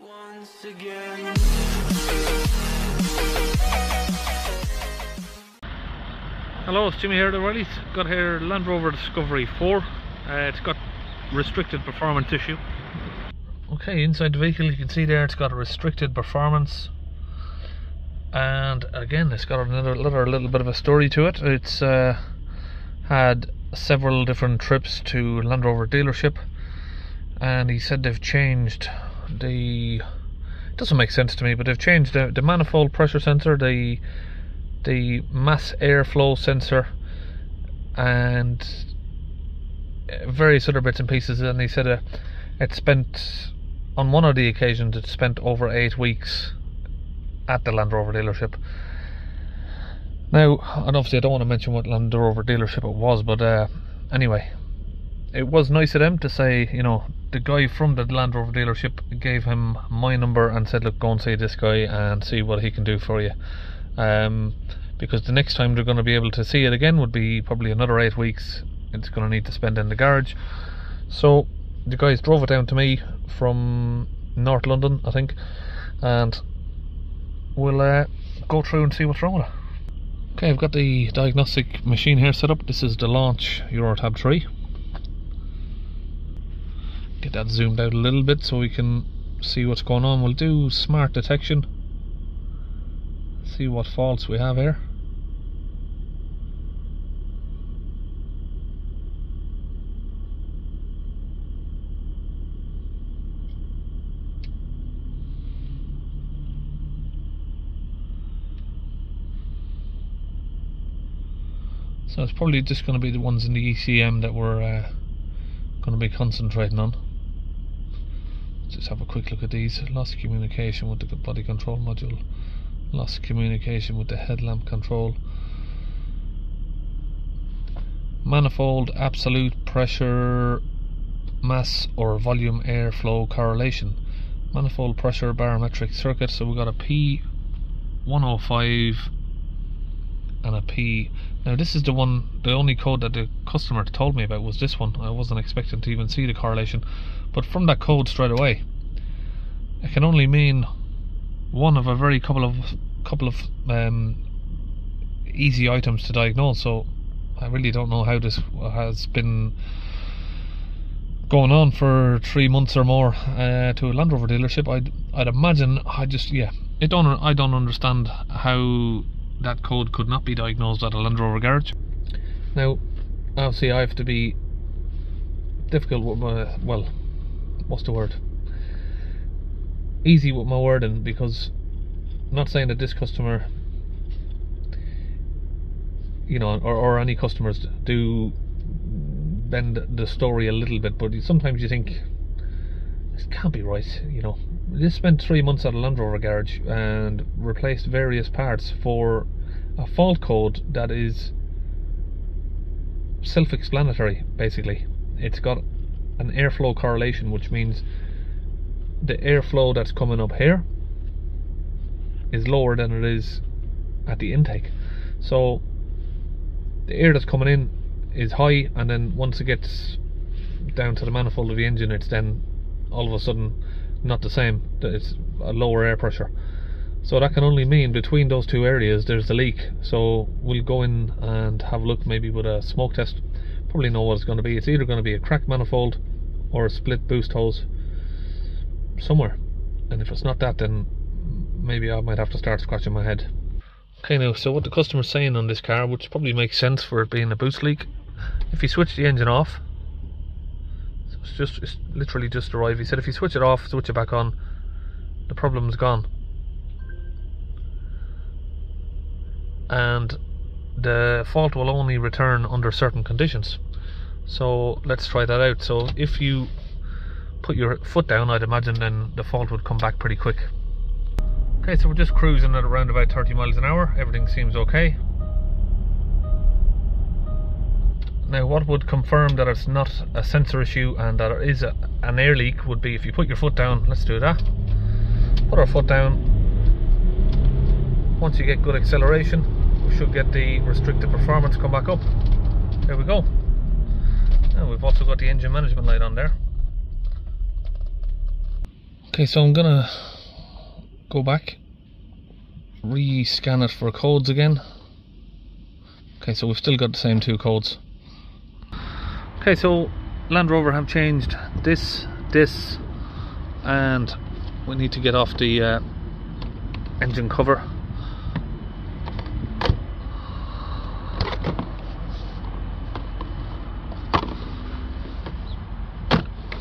once again. Hello, it's Jimmy here at O'Riley's. Got here Land Rover Discovery 4. Uh, it's got restricted performance issue. Okay, inside the vehicle you can see there it's got a restricted performance. And again, it's got another little, little bit of a story to it. It's uh, had several different trips to Land Rover dealership, and he said they've changed the. It doesn't make sense to me, but they've changed the, the manifold pressure sensor, the the mass airflow sensor, and various other bits and pieces. And he said uh, it spent on one of the occasions it spent over eight weeks at the Land Rover dealership. Now, and obviously, I don't want to mention what Land Rover dealership it was, but uh, anyway, it was nice of them to say, you know, the guy from the Land Rover dealership gave him my number and said, look, go and see this guy and see what he can do for you. Um, because the next time they're going to be able to see it again would be probably another eight weeks. It's going to need to spend in the garage. So the guys drove it down to me from North London, I think, and we'll uh, go through and see what's wrong with it. Okay, I've got the diagnostic machine here set up. This is the launch Eurotab 3. Get that zoomed out a little bit so we can see what's going on. We'll do smart detection. See what faults we have here. So it's probably just going to be the ones in the ECM that we're uh, going to be concentrating on. Just have a quick look at these. Lost communication with the body control module. Lost communication with the headlamp control. Manifold absolute pressure mass or volume airflow correlation. Manifold pressure barometric circuit. So we've got a P105 and a P. Now this is the one, the only code that the customer told me about was this one. I wasn't expecting to even see the correlation, but from that code straight away, it can only mean one of a very couple of couple of um, easy items to diagnose. So I really don't know how this has been going on for three months or more uh, to a Land Rover dealership. I'd I'd imagine I just yeah. It don't I don't understand how that code could not be diagnosed at a Land Rover garage. Now, obviously, I have to be difficult with my well, what's the word? Easy with my wording because I'm not saying that this customer, you know, or, or any customers do bend the story a little bit, but sometimes you think this can't be right, you know. This spent three months at a Land Rover garage and replaced various parts for a fault code that is self-explanatory basically. It's got an airflow correlation which means the airflow that's coming up here is lower than it is at the intake. So the air that's coming in is high and then once it gets down to the manifold of the engine it's then all of a sudden not the same it's a lower air pressure so that can only mean between those two areas there's a leak. So we'll go in and have a look maybe with a smoke test. Probably know what it's going to be. It's either going to be a crack manifold or a split boost hose somewhere. And if it's not that, then maybe I might have to start scratching my head. Okay, now, so what the customer's saying on this car, which probably makes sense for it being a boost leak, if you switch the engine off, it's just it's literally just arrived. He said if you switch it off, switch it back on, the problem's gone. and the fault will only return under certain conditions. So let's try that out. So if you put your foot down, I'd imagine then the fault would come back pretty quick. Okay, so we're just cruising at around about 30 miles an hour. Everything seems okay. Now, what would confirm that it's not a sensor issue and that it is a, an air leak would be if you put your foot down. Let's do that. Put our foot down. Once you get good acceleration, we should get the restricted performance come back up. There we go. Now we've also got the engine management light on there. Okay, so I'm gonna go back, re-scan it for codes again. Okay, so we've still got the same two codes. Okay, so Land Rover have changed this, this, and we need to get off the uh, engine cover.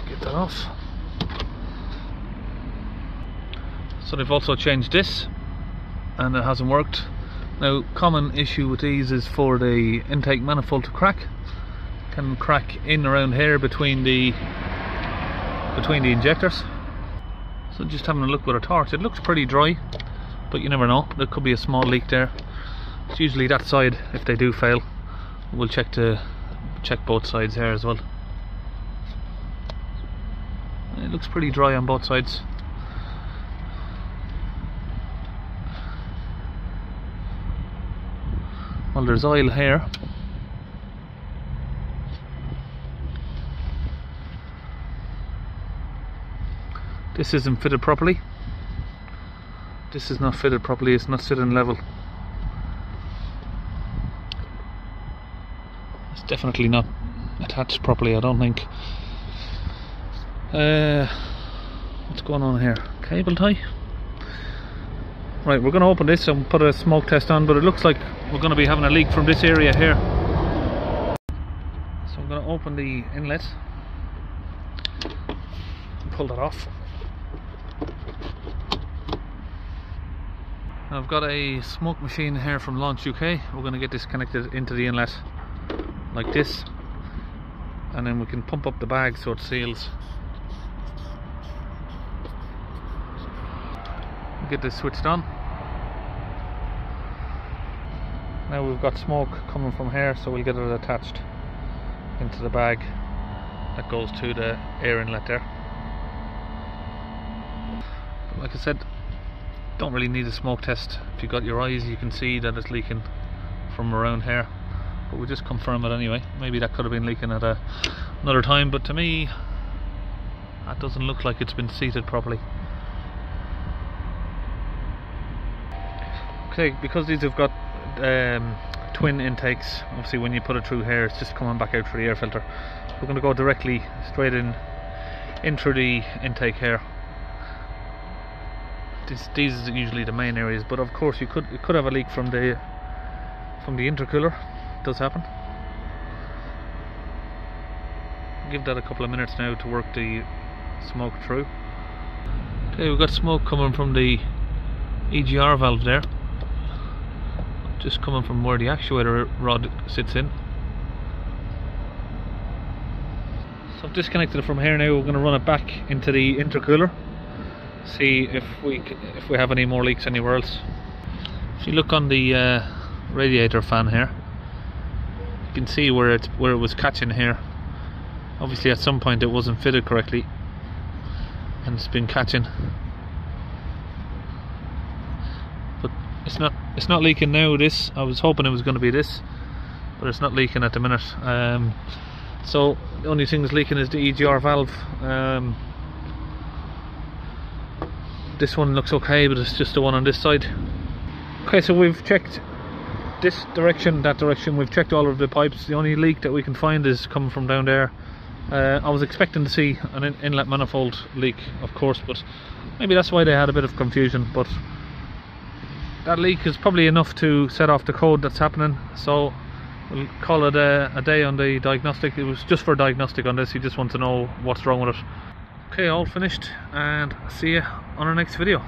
Get that off. So they've also changed this and it hasn't worked. Now common issue with these is for the intake manifold to crack. Can crack in around here between the between the injectors. So just having a look with a torch, it looks pretty dry, but you never know. There could be a small leak there. It's usually that side if they do fail. We'll check to check both sides here as well. It looks pretty dry on both sides. Well, there's oil here. This isn't fitted properly. This is not fitted properly, it's not sitting level. It's definitely not attached properly, I don't think. Uh, what's going on here? Cable tie? Right, we're going to open this and put a smoke test on, but it looks like we're going to be having a leak from this area here. So I'm going to open the inlet, pull that off. I've got a smoke machine here from Launch UK. We're going to get this connected into the inlet like this, and then we can pump up the bag so it seals. Get this switched on. Now we've got smoke coming from here, so we'll get it attached into the bag that goes to the air inlet there. Like I said, don't really need a smoke test. If you've got your eyes, you can see that it's leaking from around here. But we'll just confirm it anyway. Maybe that could have been leaking at a, another time, but to me, that doesn't look like it's been seated properly. Okay, because these have got um, twin intakes, obviously when you put it through here, it's just coming back out through the air filter. We're going to go directly straight in, in through the intake here. This, these are usually the main areas, but of course you could you could have a leak from the from the intercooler. It does happen. Give that a couple of minutes now to work the smoke through. Okay, we've got smoke coming from the EGR valve there. Just coming from where the actuator rod sits in. So I've disconnected it from here now. We're going to run it back into the intercooler. See if we if we have any more leaks anywhere else. If you look on the uh, radiator fan here, you can see where it where it was catching here. Obviously, at some point it wasn't fitted correctly, and it's been catching. But it's not it's not leaking now. This I was hoping it was going to be this, but it's not leaking at the minute. Um, so the only thing that's leaking is the EGR valve. Um, this one looks okay, but it's just the one on this side. Okay, so we've checked this direction, that direction. We've checked all of the pipes. The only leak that we can find is coming from down there. Uh, I was expecting to see an in inlet manifold leak, of course, but maybe that's why they had a bit of confusion. But that leak is probably enough to set off the code that's happening. So we'll call it a, a day on the diagnostic. It was just for diagnostic on this. You just want to know what's wrong with it. Okay, all finished, and see you on our next video.